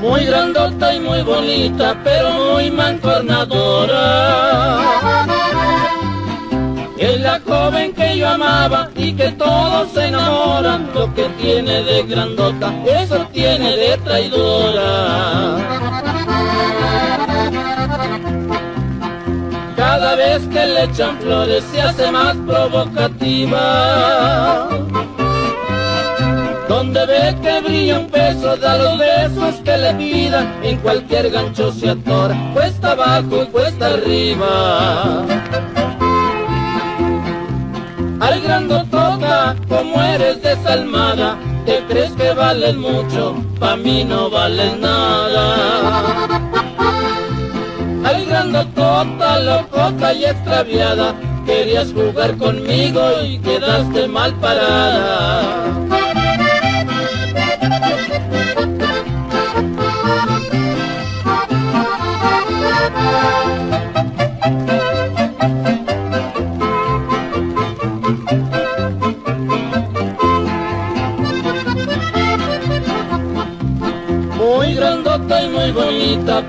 Muy grandota y muy bonita, pero muy mancornadora. Es la joven que yo amaba y que todos se enamoran. Lo que tiene de grandota, eso tiene de traidora. Cada vez que le echan flores se hace más provocativa. Donde ve que brilla un peso, da los besos que le pidan. En cualquier gancho se atora, cuesta abajo y cuesta arriba. Al grandotota, como eres desalmada, te crees que vales mucho, pa' mí no vales nada. Al grandotota, locota y extraviada, querías jugar conmigo y quedaste mal parada.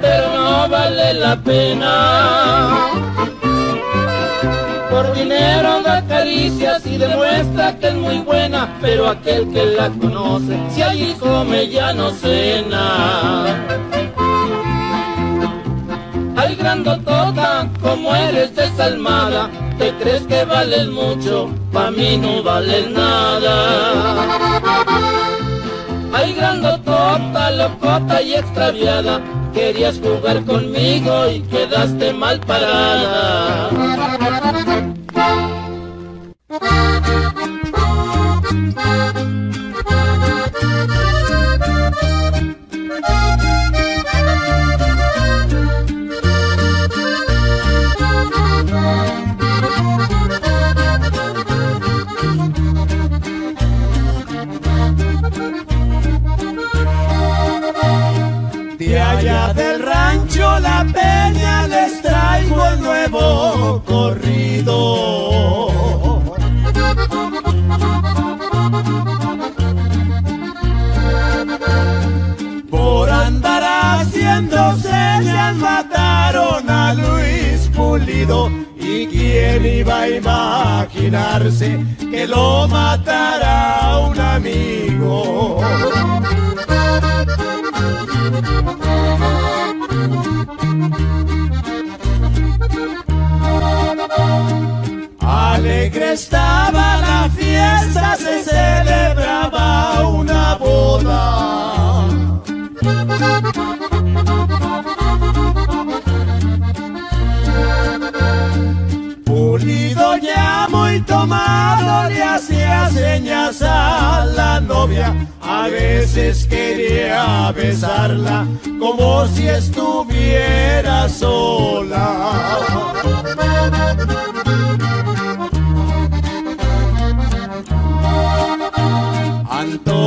Pero no vale la pena. Por dinero da caricias y demuestra que es muy buena, pero aquel que la conoce, si allí come ya no cena. Ay grandotota, como eres desalmada, te crees que vales mucho, pa' mí no vales nada. Ay grandotota, locota y extraviada, querías jugar conmigo y quedaste mal parada. Por andar haciendo señas mataron a Luis Pulido. ¿Y quién iba a imaginarse que lo matara un amigo? Estaba la fiesta, se celebraba una boda. Pulido ya muy tomado le hacía señas a la novia, a veces quería besarla como si estuviera sola.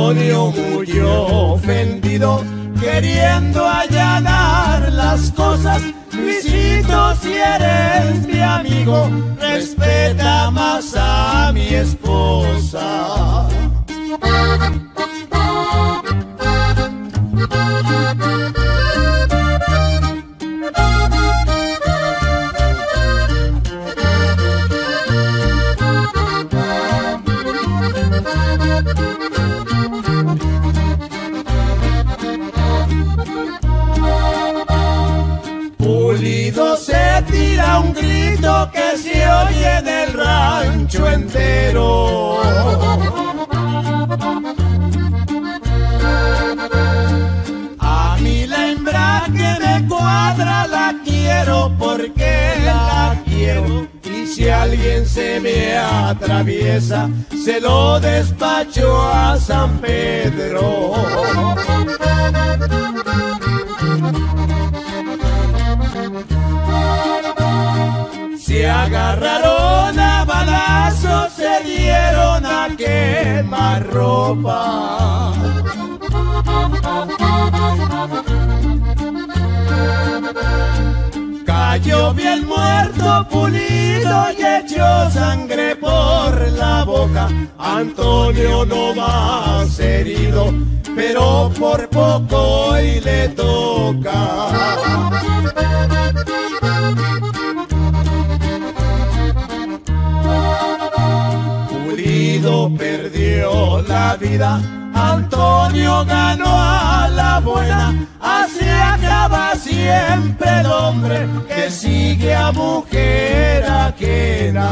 Antonio murió ofendido, queriendo allanar las cosas. Luisito, si eres mi amigo, respeta más a mi esposa. Oye en el rancho entero. A mí la hembra que me cuadra la quiero porque la quiero. Y si alguien se me atraviesa, se lo despacho a San Pedro. quemar ropa. Cayó bien muerto, pulido y echó sangre por la boca. Antonio no va herido, pero por poco hoy le toca. Vida, Antonio ganó a la buena, así acaba siempre el hombre que sigue a mujer ajena.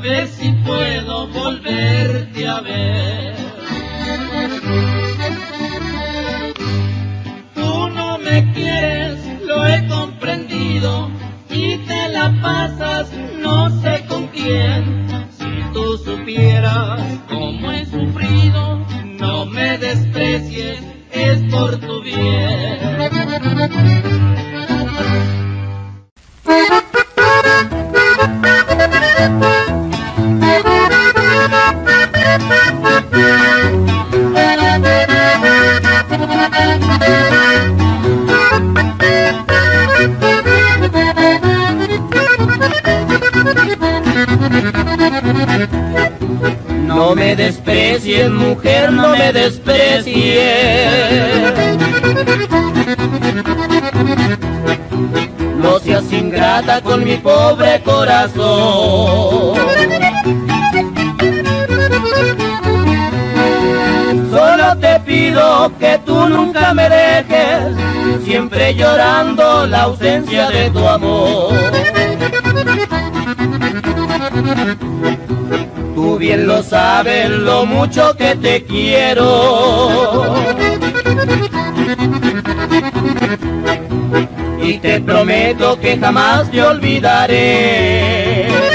Ver si puedo volverte a ver. Tu amor. Tú bien lo sabes lo mucho que te quiero. Y te prometo que jamás te olvidaré.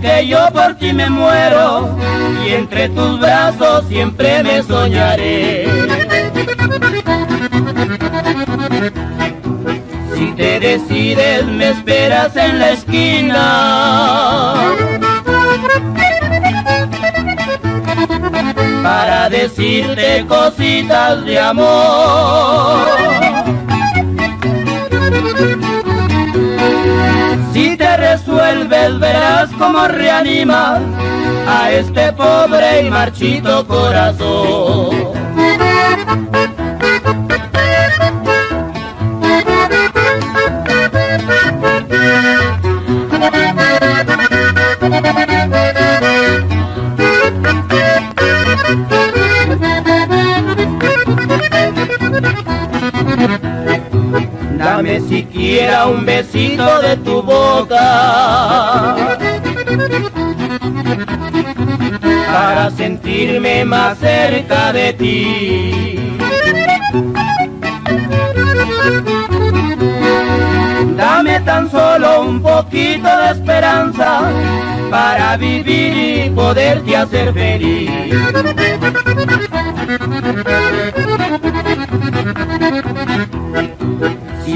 Que yo por ti me muero y entre tus brazos siempre me soñaré. Si te decides me esperas en la esquina para decirte cositas de amor. Verás cómo reanimas a este pobre y marchito corazón. Siquiera un besito de tu boca para sentirme más cerca de ti. Dame tan solo un poquito de esperanza para vivir y poderte hacer feliz.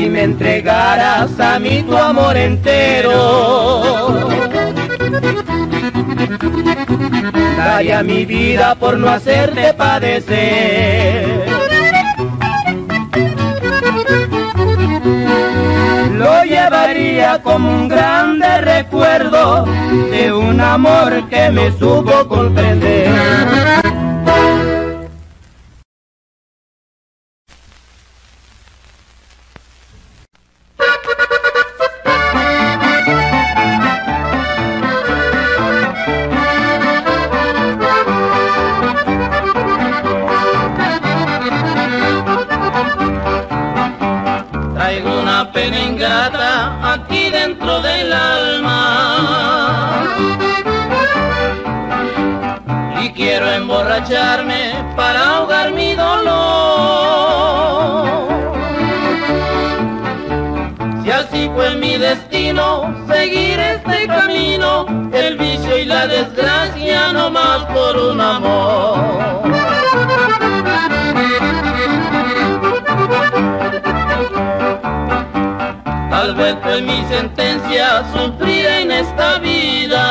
Si me entregaras a mí tu amor entero, daría mi vida por no hacerte padecer. Lo llevaría como un grande recuerdo de un amor que me supo comprender. Dentro del alma. Y quiero emborracharme para ahogar mi dolor. Si así fue mi destino, seguir este camino, el vicio y la desgracia no más por un amor. Fue mi sentencia sufrir en esta vida.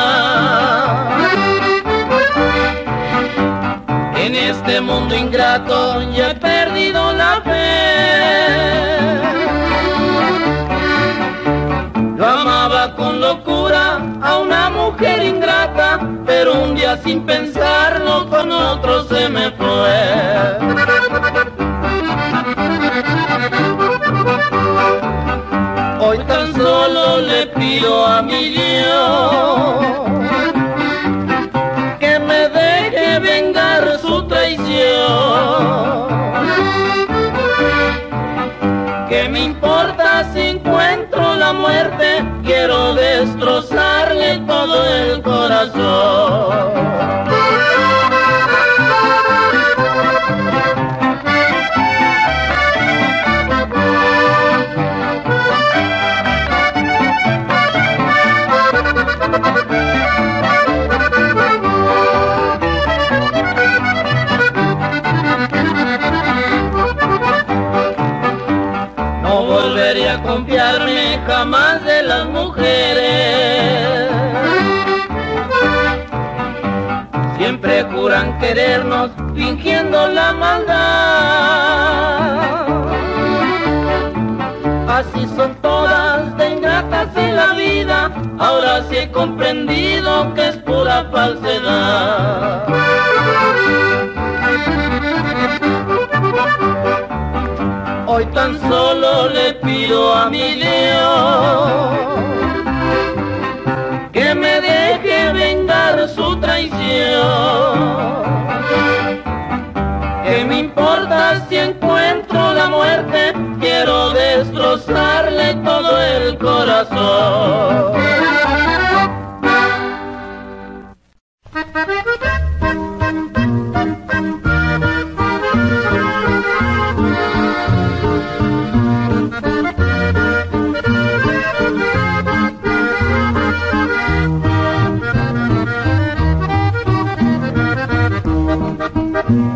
En este mundo ingrato ya he perdido la fe. Yo amaba con locura a una mujer ingrata, pero un día sin pensarlo con otro se me fue. Pido querernos fingiendo la maldad. Así son todas de ingratas en la vida. Ahora sí he comprendido que es pura falsedad. Hoy tan solo le pido a mi Dios que me deje vengar su traición. Todo el corazón.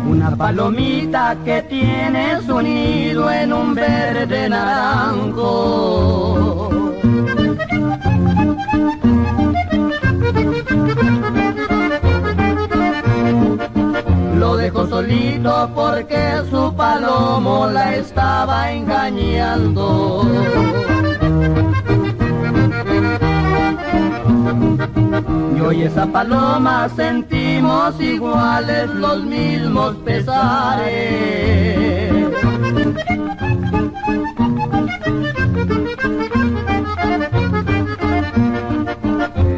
Una palomita que tiene su nido en un verde naranjo. Lo dejó solito porque su palomo la estaba engañando. Y esa paloma sentimos iguales los mismos pesares.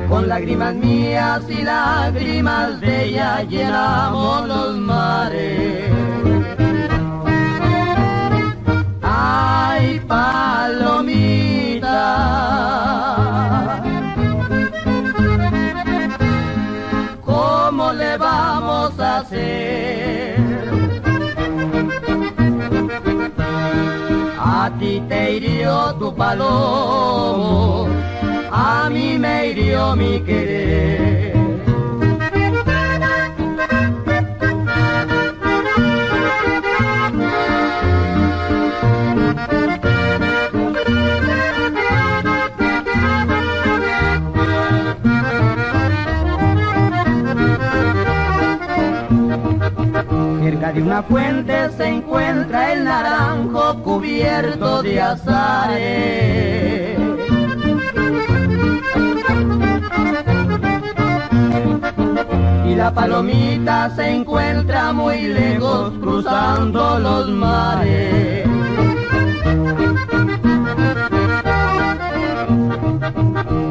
Con lágrimas mías y lágrimas de ella llenamos los mares. Ay, palomita. Hirió tu palomo, a mí me hirió mi querer. Una fuente se encuentra el naranjo cubierto de azares. Y la palomita se encuentra muy lejos cruzando los mares.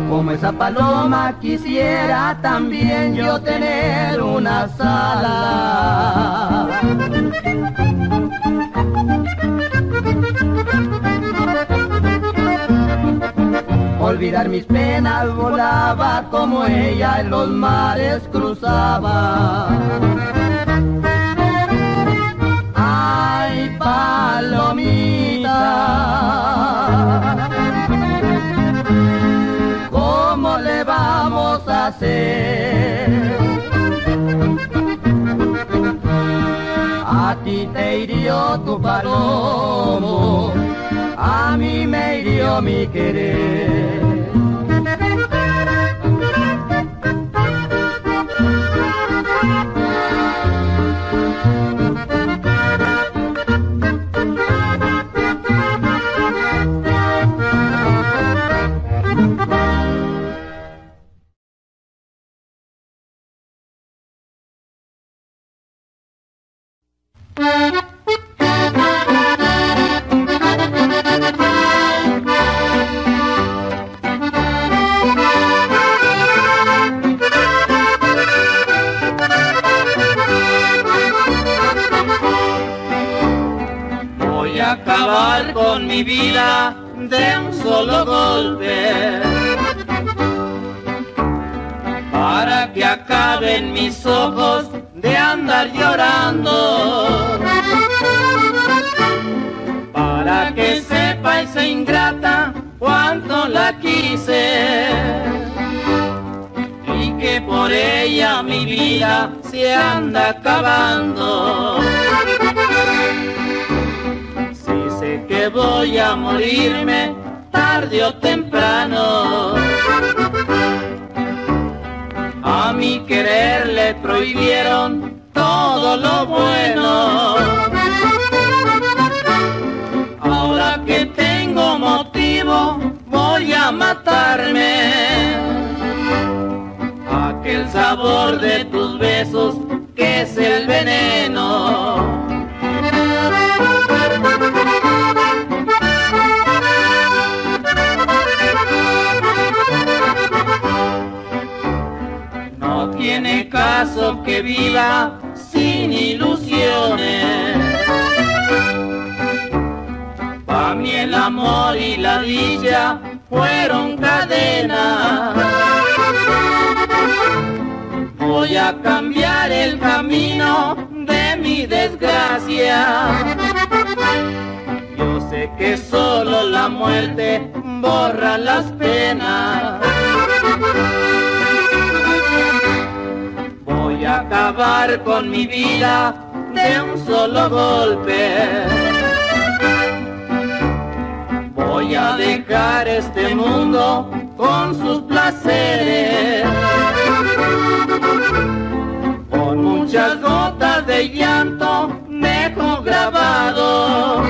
Como esa paloma quisiera también yo tener una sala. Olvidar mis penas volaba como ella en los mares cruzaba. Ay. A ti te hirió tu palomo, a mí me hirió mi querer. Voy a acabar con mi vida de un solo golpe. Para que acaben mis ojos de andar llorando. Y que por ella mi vida se anda acabando. Si sé que voy a morirme tarde o temprano. A mi querer le prohibieron todo lo bueno. A matarme. Aquel sabor de tus besos que es el veneno. No tiene caso que viva sin ilusiones. Pa' mí el amor y la dicha fueron cadenas. Voy a cambiar el camino de mi desgracia. Yo sé que solo la muerte borra las penas. Voy a acabar con mi vida de un solo golpe. Voy a dejar este mundo con sus placeres. Con muchas gotas de llanto dejo grabado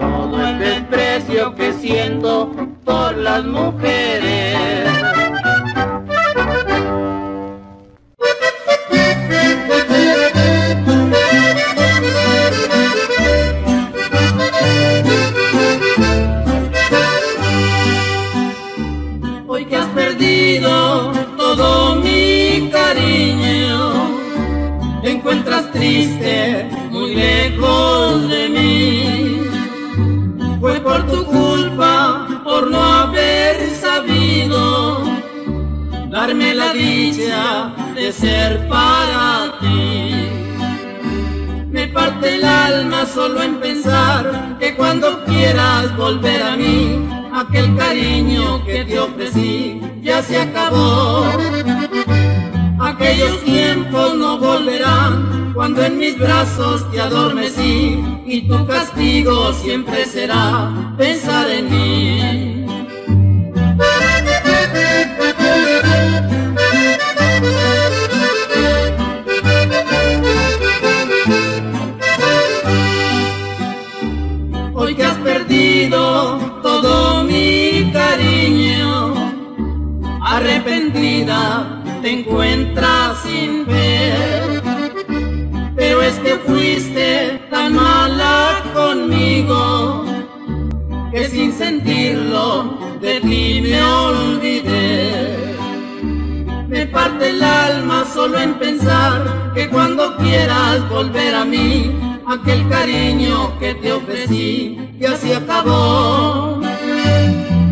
todo el desprecio que siento por las mujeres. Triste, muy lejos de mí. Fue por tu culpa, por no haber sabido darme la dicha de ser para ti. Me parte el alma solo en pensar que cuando quieras volver a mí, aquel cariño que te ofrecí ya se acabó. Aquellos tiempos no volverán cuando en mis brazos te adormecí y tu castigo siempre será pensar en mí. todo mi cariño. Arrepentida te encuentras sin ver, pero es que fuiste tan mala conmigo que sin sentirlo de ti me olvidé. Me parte el alma solo en pensar que cuando quieras volver a mí, aquel cariño que te ofrecí ya se acabó.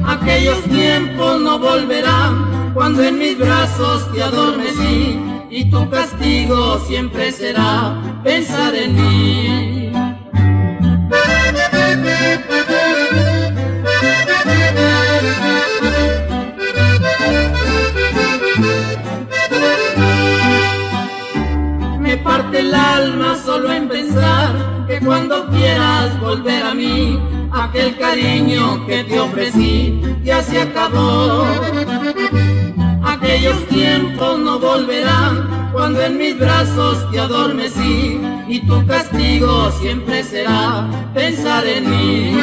Aquellos tiempos no volverán cuando en mis brazos te adormecí y tu castigo siempre será pensar en mí. Me parte el alma solo en pensar que cuando quieras volver a mí, aquel cariño que te ofrecí ya se acabó. Aquellos tiempos no volverán cuando en mis brazos te adormecí y tu castigo siempre será pensar en mí.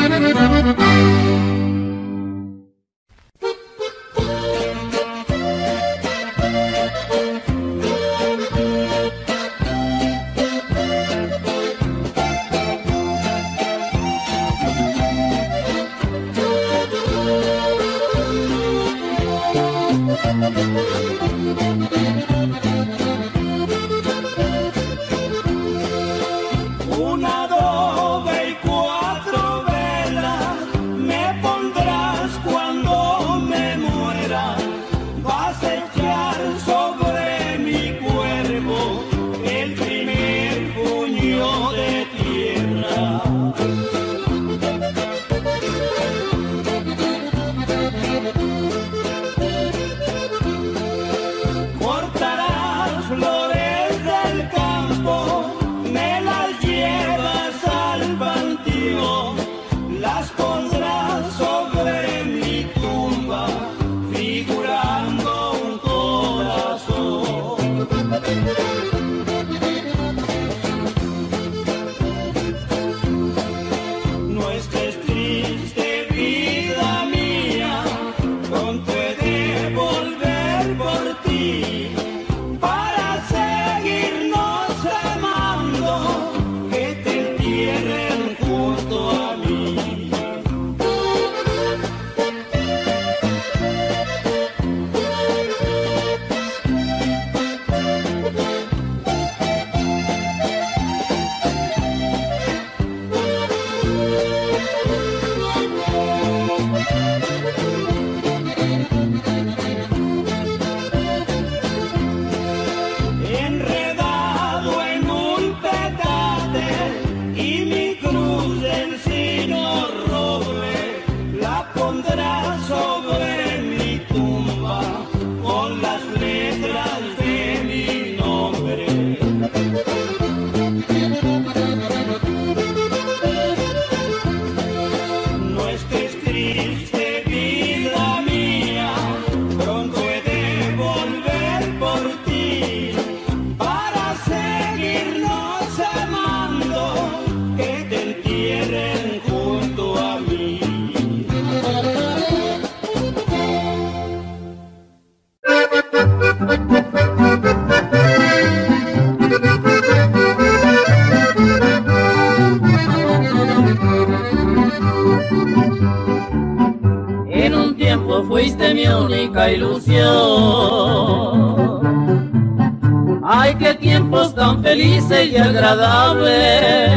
Y agradable.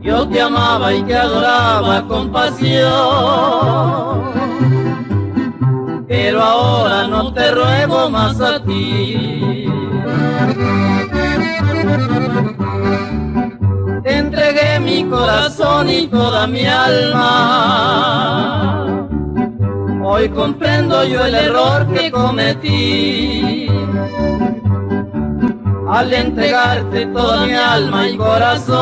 Yo te amaba y te adoraba con pasión, pero ahora no te ruego más a ti. mi corazón y toda mi alma. Hoy comprendo yo el error que cometí al entregarte toda mi alma y corazón,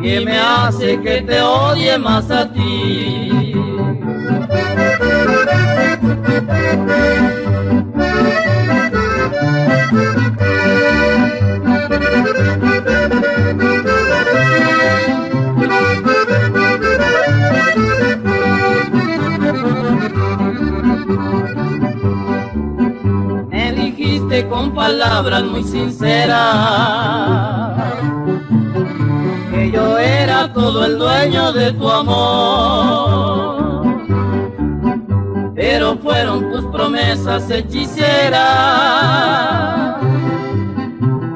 que me hace que te odie más a ti. Con palabras muy sinceras que yo era todo el dueño de tu amor. Pero fueron tus promesas hechiceras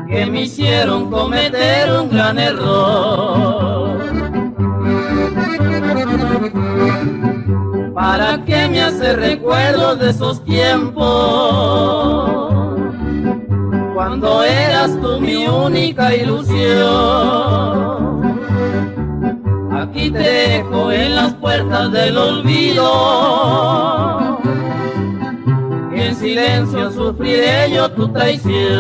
que me hicieron cometer un gran error. ¿Para qué me hace recuerdo de esos tiempos? Cuando eras tú mi única ilusión. Aquí te dejo en las puertas del olvido. En silencio sufriré yo tu traición.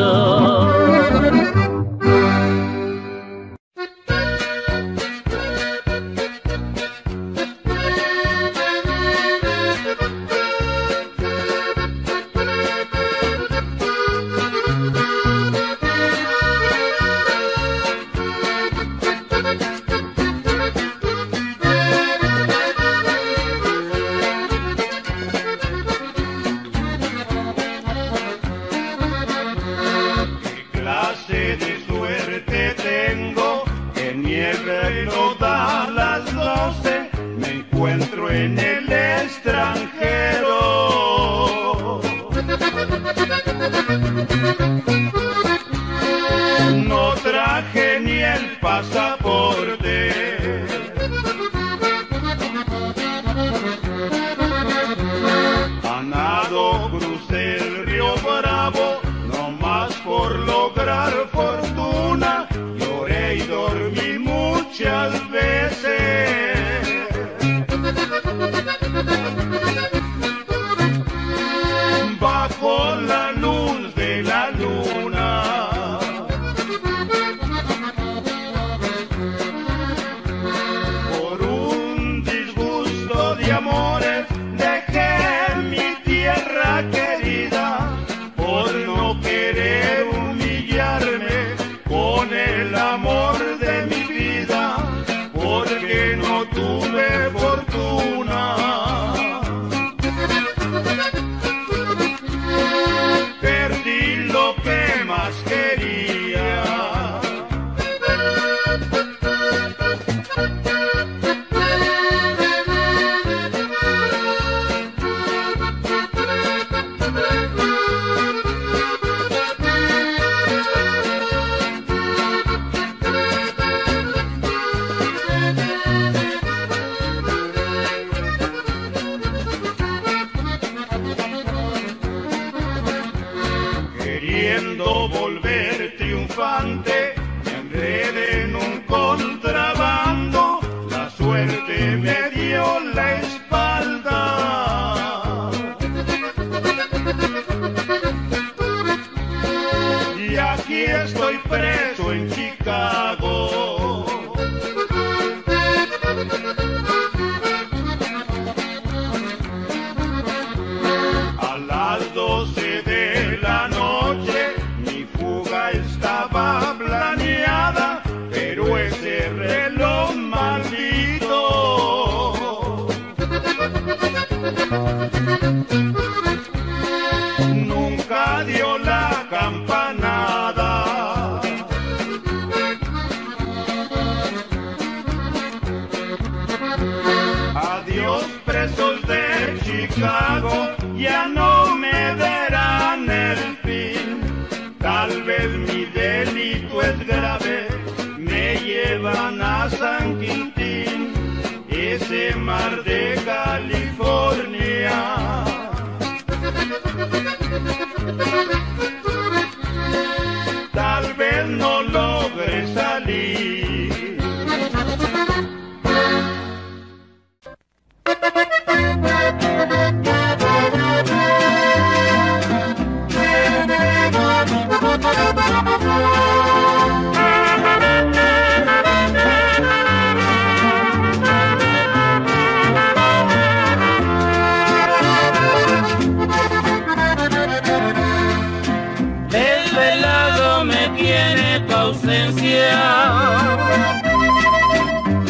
Ausencia,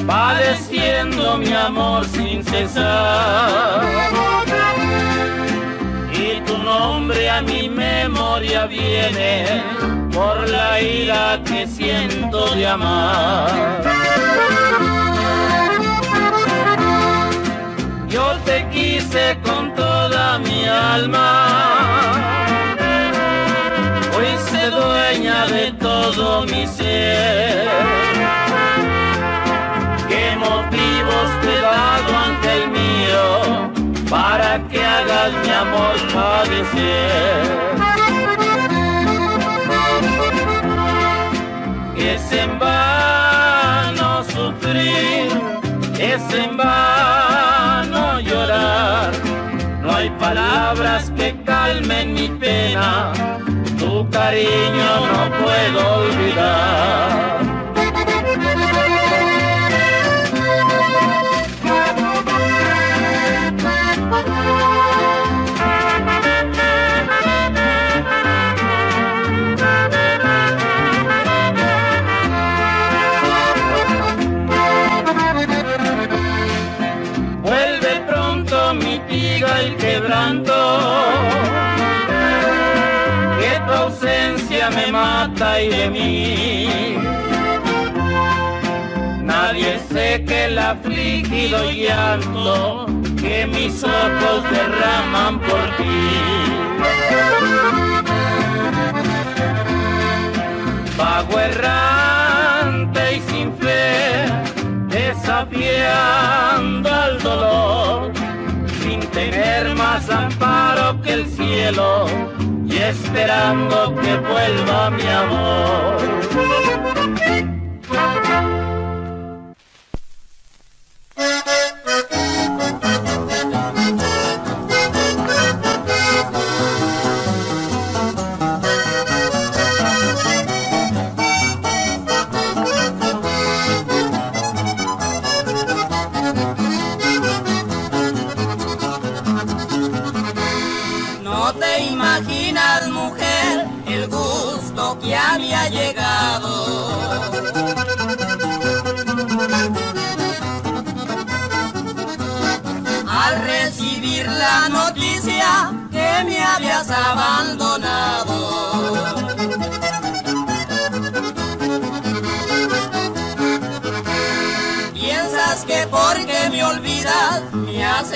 padeciendo mi amor sin cesar. Y tu nombre a mi memoria viene por la ira que siento de amar. Yo te quise con toda mi alma de todo mi ser. ¿Qué motivos te he dado ante el mío para que hagas mi amor padecer? Es en vano sufrir, es en vano llorar. No hay palabras que calmen mi pena tu cariño no puedo olvidar. Y de mí. Nadie sé que el afligido llanto que mis ojos derraman por ti. Vago errante y sin fe, desafiando al dolor, sin tener más amparo que el cielo esperando que vuelva mi amor.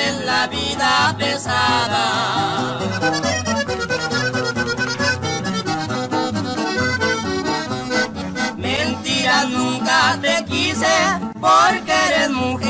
Haces la vida pesada. Mentiras nunca te quise porque eres mujer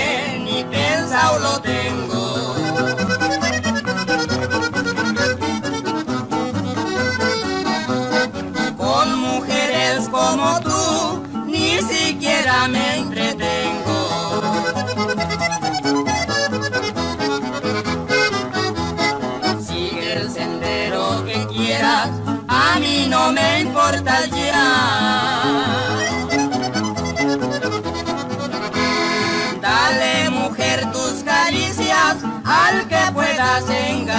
me entretengo. Sigue el sendero que quieras, a mí no me importa ya. Dale mujer tus caricias al que puedas engañar.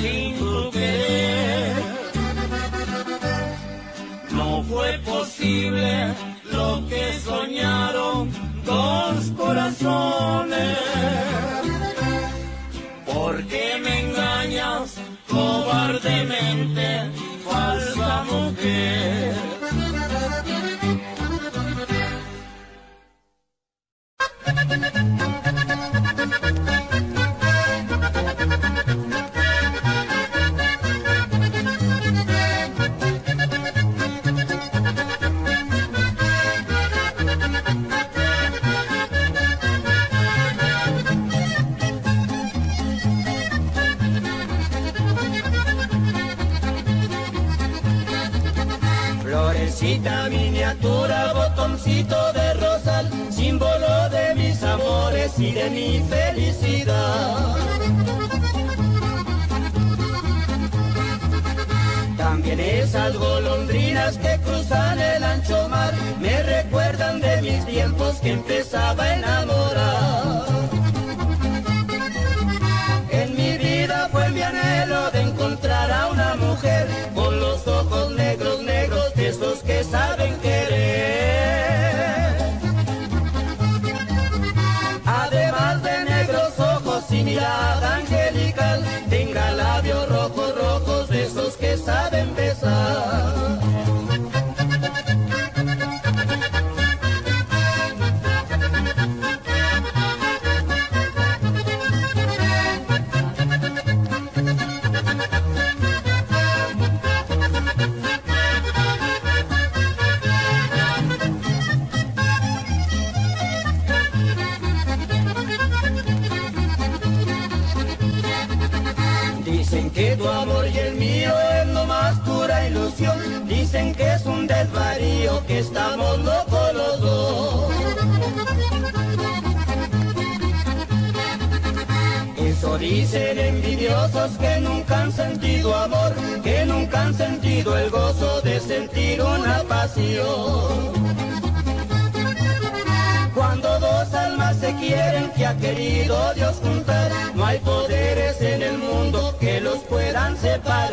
seen y de mi felicidad. También esas golondrinas que cruzan el ancho mar me recuerdan de mis tiempos que empezaba a enamorar. Han sentido el gozo de sentir una pasión. Cuando dos almas se quieren que ha querido Dios juntar, no hay poderes en el mundo que los puedan separar.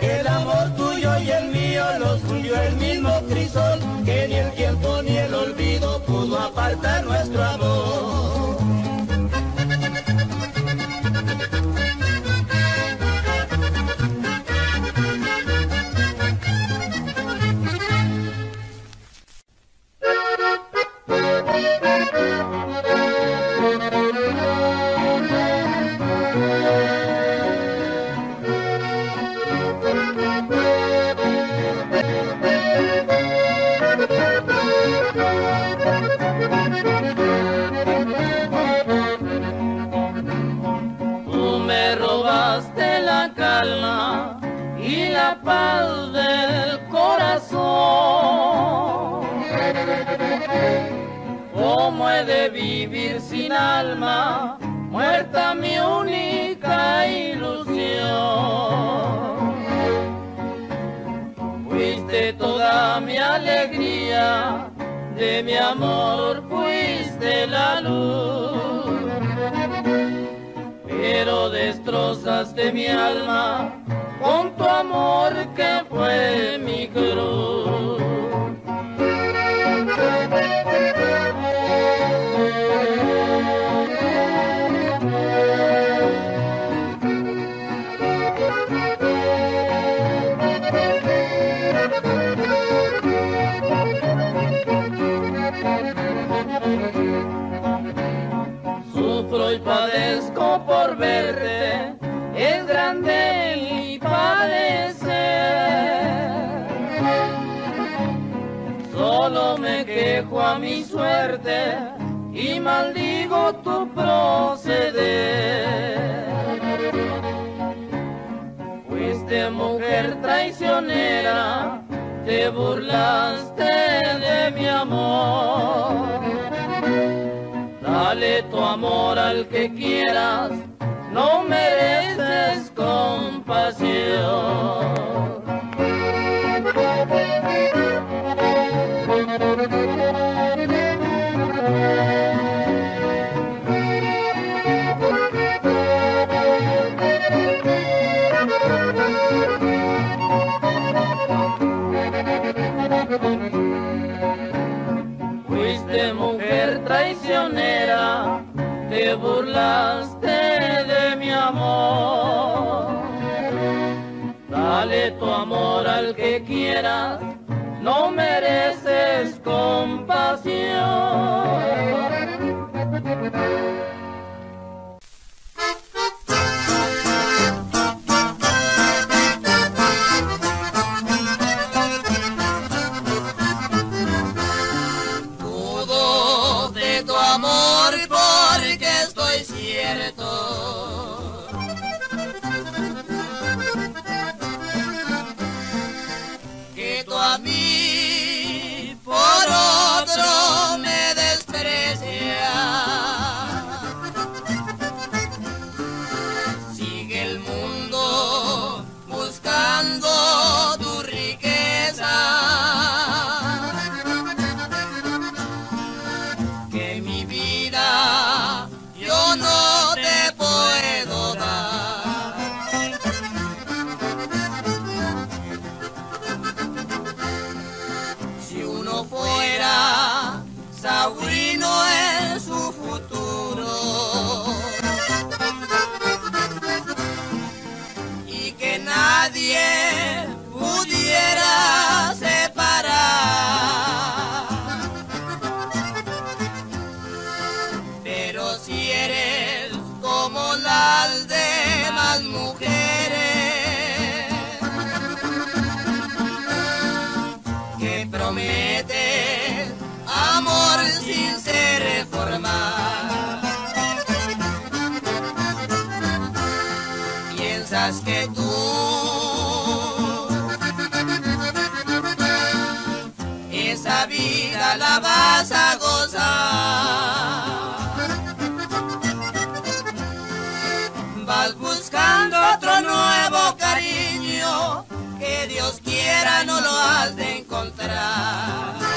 El amor tuyo y el mío los fundió el mismo crisol, que ni el tiempo ni el olvido pudo apartar nuestro amor. Y la paz del corazón. ¿Cómo he de vivir sin alma, muerta mi única ilusión? Fuiste toda mi alegría, de mi amor fuiste la luz pero destrozaste mi alma con tu amor que fue mi cruz. a mi suerte y maldigo tu proceder. Fuiste mujer traicionera, te burlaste de mi amor. Dale tu amor al que quieras, no mereces compasión. te burlaste de mi amor. Dale tu amor al que quieras, no mereces compasión. has de encontrar.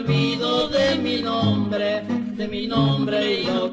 olvido de mi nombre, de mi nombre y yo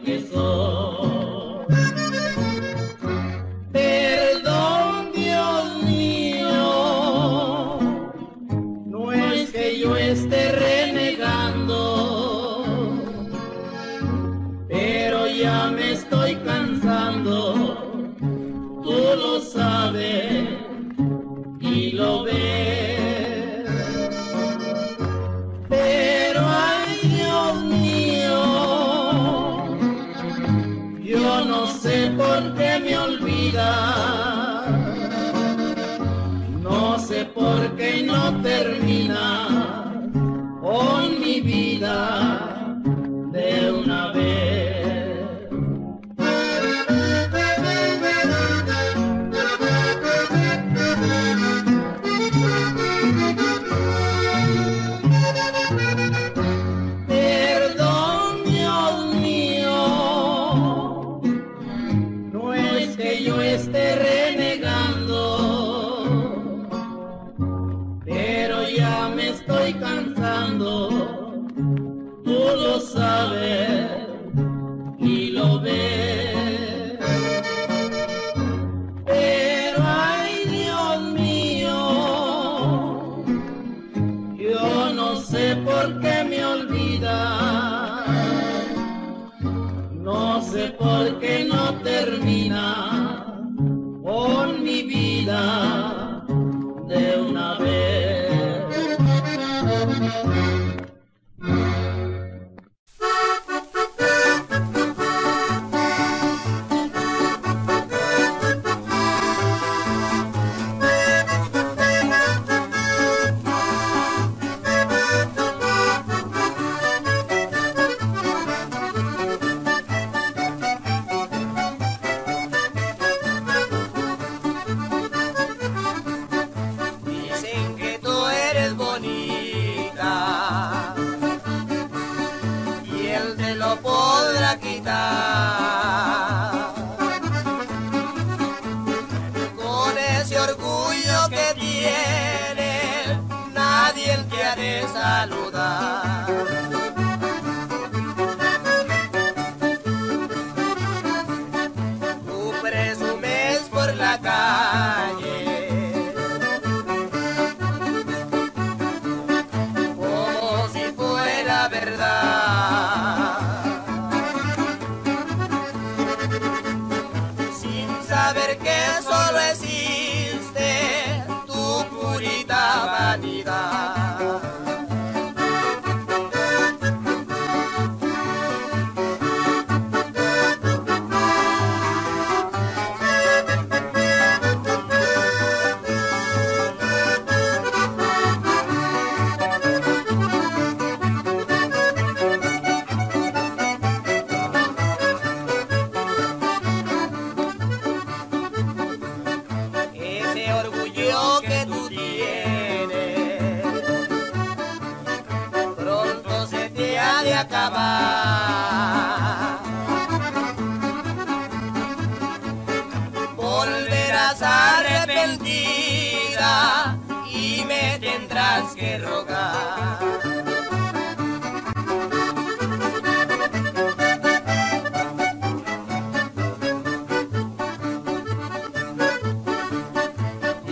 tendrás que rogar.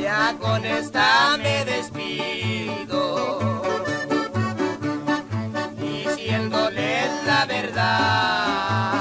Ya con esta me despido, diciéndoles la verdad.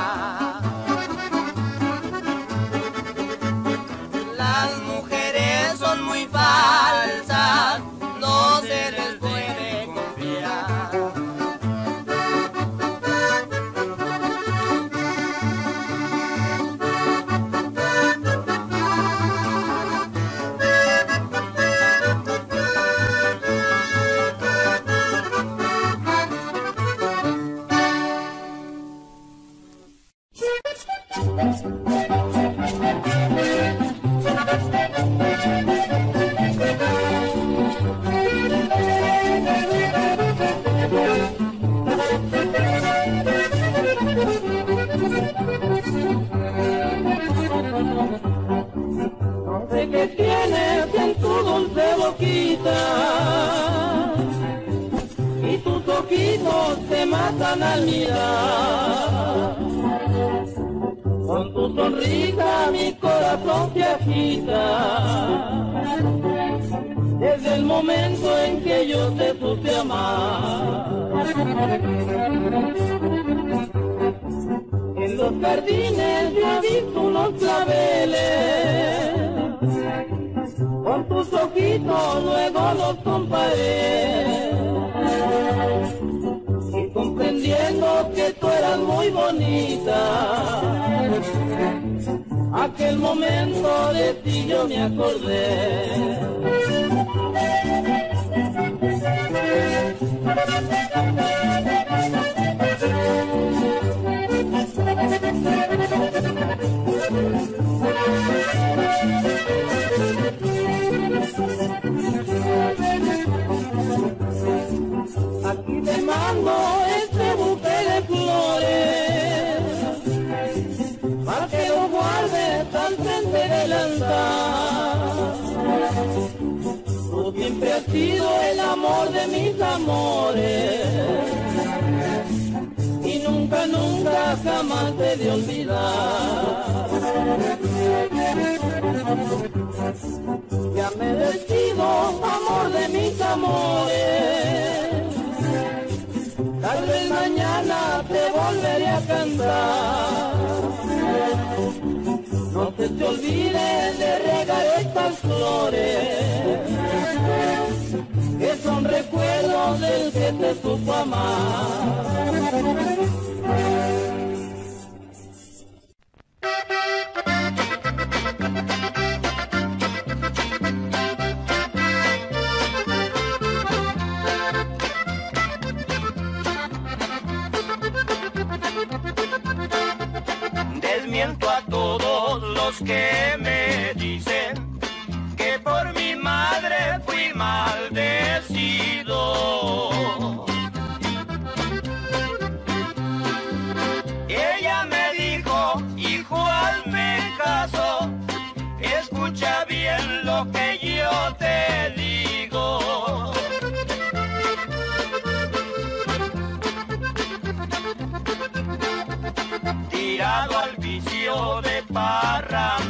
muy bonita. Aquel momento de ti yo me acordé. sido el amor de mis amores. Y nunca, nunca, jamás te de olvidar. Ya me despido, amor de mis amores. Tal vez mañana te volveré a cantar. No te olvide de regar estas flores que son recuerdos del que te supo amar. Desmiento a todos los que me dicen al vicio de parra.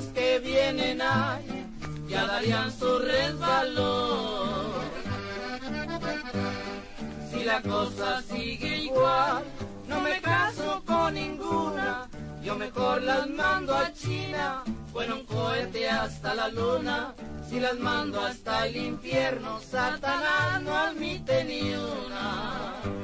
Que vienen ahí, ya darían su resbalón. Si la cosa sigue igual, no me caso con ninguna, yo mejor las mando a China, bueno un cohete hasta la luna, si las mando hasta el infierno, Satanás no admite ni una.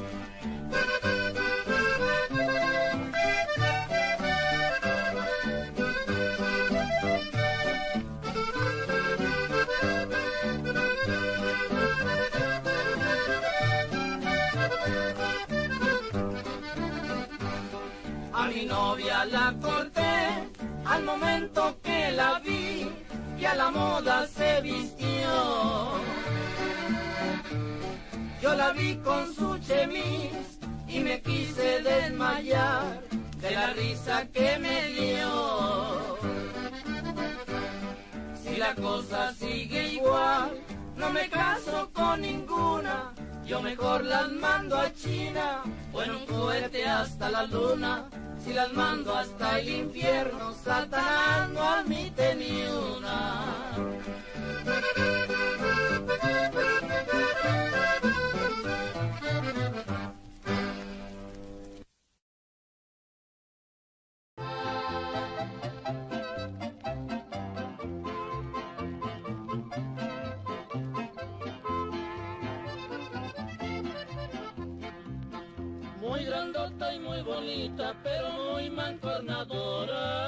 Momento que la vi y a la moda se vistió. Yo la vi con su chemis y me quise desmayar de la risa que me dio. Si la cosa sigue igual, no me caso con ninguna. Yo mejor las mando a China, bueno un cohete hasta la luna. Si las mando hasta el infierno, Satanás no admite ni una. Bonita, pero muy mancornadora.